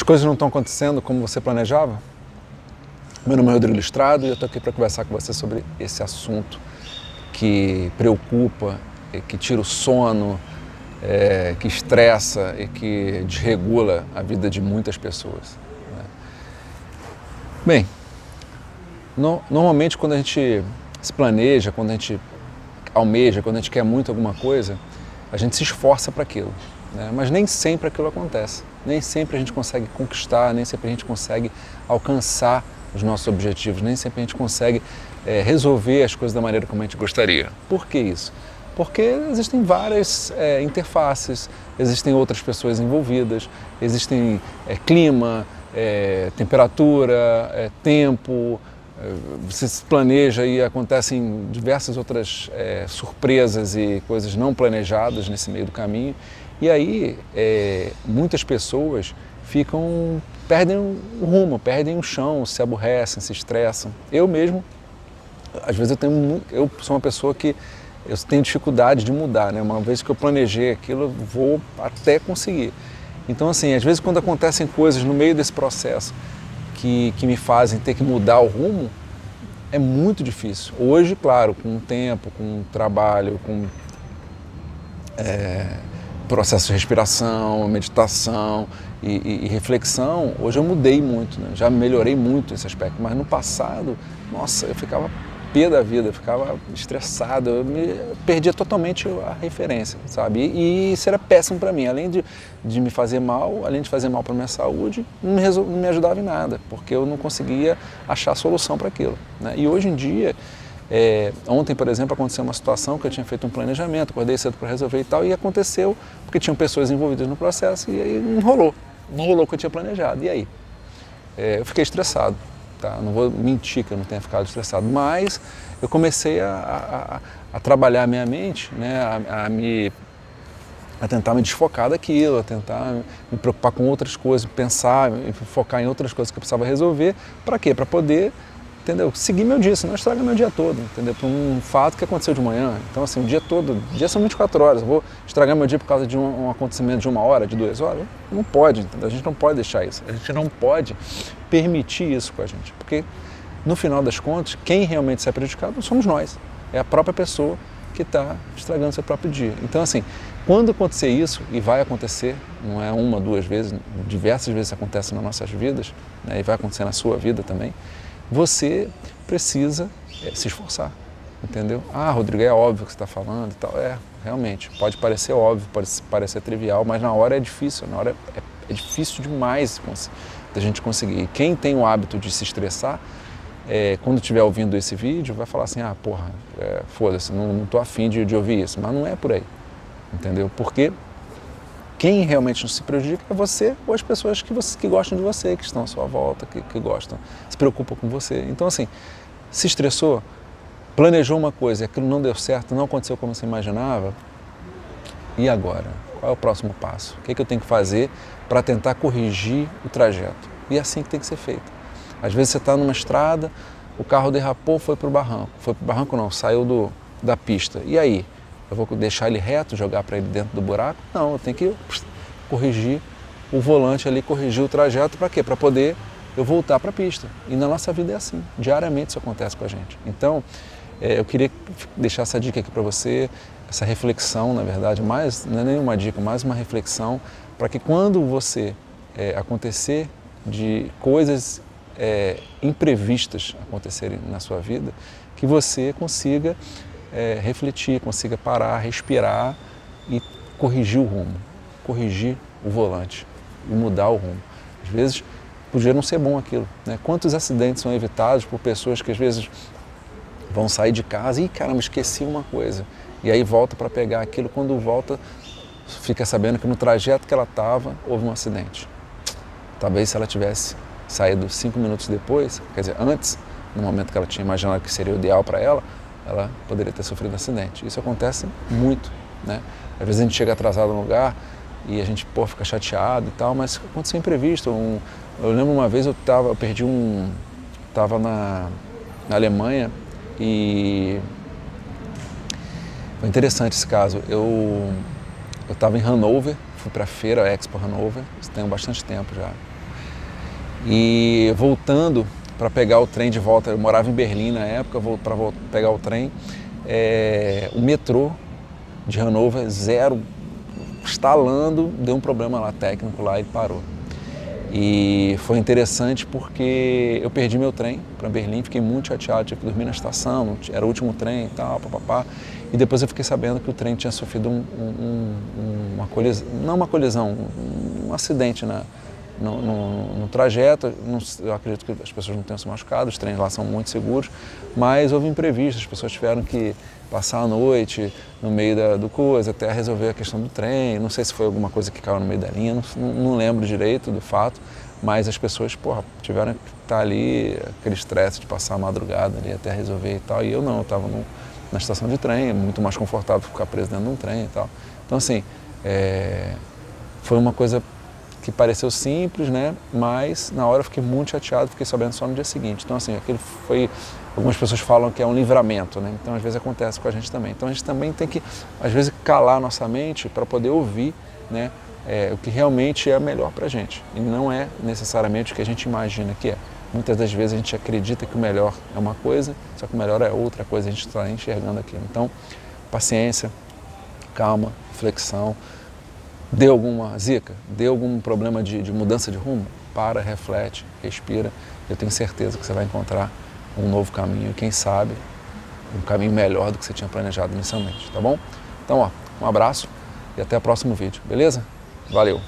As coisas não estão acontecendo como você planejava? Meu nome é Rodrigo Listrado e eu estou aqui para conversar com você sobre esse assunto que preocupa, que tira o sono, é, que estressa e que desregula a vida de muitas pessoas. Né? Bem, no, normalmente quando a gente se planeja, quando a gente almeja, quando a gente quer muito alguma coisa, a gente se esforça para aquilo. Né? Mas nem sempre aquilo acontece. Nem sempre a gente consegue conquistar, nem sempre a gente consegue alcançar os nossos objetivos, nem sempre a gente consegue é, resolver as coisas da maneira como a gente gostaria. Por que isso? Porque existem várias é, interfaces, existem outras pessoas envolvidas, existem é, clima, temperatura, tempo, você se planeja e acontecem diversas outras surpresas e coisas não planejadas nesse meio do caminho. E aí é, muitas pessoas ficam perdem o rumo, perdem o chão, se aborrecem, se estressam. Eu mesmo, às vezes eu tenho, eu sou uma pessoa que eu tenho dificuldade de mudar, né? Uma vez que eu planejei aquilo, eu vou até conseguir. Então assim, às vezes quando acontecem coisas no meio desse processo que, que me fazem ter que mudar o rumo, é muito difícil. Hoje, claro, com o tempo, com o trabalho, com é, processo de respiração, meditação e, e, e, reflexão, hoje eu mudei muito, né? já melhorei muito esse aspecto. Mas no passado, nossa, eu ficava pé da vida, ficava estressado, eu me perdia totalmente a referência, sabe? E, e isso era péssimo para mim, além de, de me fazer mal, além de fazer mal para minha saúde, não me, não me ajudava em nada, porque eu não conseguia achar solução para aquilo. Né? E hoje em dia é, ontem, por exemplo, aconteceu uma situação que eu tinha feito um planejamento, acordei cedo para resolver e tal, e aconteceu porque tinham pessoas envolvidas no processo e aí não rolou. Não rolou o que eu tinha planejado. E aí? É, eu fiquei estressado. Tá? Não vou mentir que eu não tenha ficado estressado, mas eu comecei a, a, a trabalhar a minha mente, né? a, a me a tentar me desfocar daquilo, a tentar me preocupar com outras coisas, pensar, focar em outras coisas que eu precisava resolver. Para quê? Para poder entendeu? Seguir meu dia, senão estraga meu dia todo, entendeu? Por um fato que aconteceu de manhã. Então, assim, o dia todo, o dia são 24 horas, eu vou estragar meu dia por causa de um, um, acontecimento de uma hora, de duas horas? Não pode, entendeu? A gente não pode deixar isso, a gente não pode permitir isso com a gente, porque no final das contas, quem realmente sai prejudicado somos nós, é a própria pessoa que está estragando seu próprio dia. Então, assim, quando acontecer isso, e vai acontecer, não é uma, duas vezes, diversas vezes acontece nas nossas vidas, né, e vai acontecer na sua vida também, você precisa é, se esforçar, entendeu? Ah, Rodrigo, é óbvio que você está falando e tal. É, realmente, pode parecer óbvio, pode parecer trivial, mas na hora é difícil, na hora é, é difícil demais da gente conseguir. Quem tem o hábito de se estressar, é, quando estiver ouvindo esse vídeo, vai falar assim, ah, porra, é, foda-se, não, estou afim de, de ouvir isso, mas não é por aí, entendeu? Porque quem realmente se prejudica é você ou as pessoas que, você, que gostam de você, que estão à sua volta, que, que gostam, se preocupam com você. Então, assim, se estressou, planejou uma coisa aquilo não deu certo, não aconteceu como você imaginava, e agora? Qual é o próximo passo? O que, é que eu tenho que fazer para tentar corrigir o trajeto? E é assim que tem que ser feito. Às vezes você está numa estrada, o carro derrapou, foi para o barranco. Foi para o barranco não, saiu do, da pista. E aí? Eu vou deixar ele reto, jogar para ele dentro do buraco? Não, eu tenho que corrigir o volante ali, corrigir o trajeto para quê? Para poder eu voltar para a pista. E na nossa vida é assim, diariamente isso acontece com a gente. Então, é, eu queria deixar essa dica aqui para você, essa reflexão, na verdade, mais, não é nenhuma dica, mais uma reflexão, para que quando você é, acontecer de coisas é, imprevistas acontecerem na sua vida, que você consiga é, refletir, consiga parar, respirar e corrigir o rumo, corrigir o volante e mudar o rumo. Às vezes podia não ser bom aquilo. Né? Quantos acidentes são evitados por pessoas que às vezes vão sair de casa e caramba, esqueci uma coisa. E aí volta para pegar aquilo, quando volta fica sabendo que no trajeto que ela estava houve um acidente. Talvez se ela tivesse saído cinco minutos depois, quer dizer, antes, no momento que ela tinha imaginado que seria o ideal para ela, ela poderia ter sofrido um acidente. Isso acontece muito, né? Às vezes a gente chega atrasado no lugar e a gente pô, fica chateado e tal, mas aconteceu imprevisto. Um, eu lembro uma vez eu tava, eu perdi um, tava na, na Alemanha e foi interessante esse caso. Eu estava em Hanover, fui para a feira Expo Hanover, tenho bastante tempo já. E voltando para pegar o trem de volta, eu morava em Berlim na época, para pegar o trem, é, o metrô de Hannover, zero, instalando, deu um problema lá técnico lá e parou. E foi interessante porque eu perdi meu trem para Berlim, fiquei muito chateado, tive que dormir na estação, era o último trem e tal, papapá. E depois eu fiquei sabendo que o trem tinha sofrido um, um, uma colisão, não uma colisão, um acidente na, no, no, no trajeto. Não, eu acredito que as pessoas não tenham se machucado, os trens lá são muito seguros, mas houve imprevistos, as pessoas tiveram que passar a noite no meio da, do coisa até resolver a questão do trem. Não sei se foi alguma coisa que caiu no meio da linha, não, não lembro direito do fato, mas as pessoas porra, tiveram que estar ali, aquele estresse de passar a madrugada ali até resolver e tal. E eu não, eu estava na estação de trem, é muito mais confortável ficar preso dentro de um trem e tal. Então, assim, é, foi uma coisa que pareceu simples, né? Mas na hora eu fiquei muito chateado, fiquei sabendo só no dia seguinte. Então, assim, aquele foi. Algumas pessoas falam que é um livramento, né? Então, às vezes acontece com a gente também. Então, a gente também tem que, às vezes, calar nossa mente para poder ouvir, né? É, o que realmente é melhor para a gente. E não é necessariamente o que a gente imagina que é. Muitas das vezes a gente acredita que o melhor é uma coisa, só que o melhor é outra coisa, a gente está enxergando aquilo. Então, paciência, calma, reflexão. Deu alguma zica? Deu algum problema de, de mudança de rumo? Para, reflete, respira. Eu tenho certeza que você vai encontrar um novo caminho, quem sabe um caminho melhor do que você tinha planejado inicialmente, tá bom? Então, ó, um abraço e até o próximo vídeo, beleza? Valeu!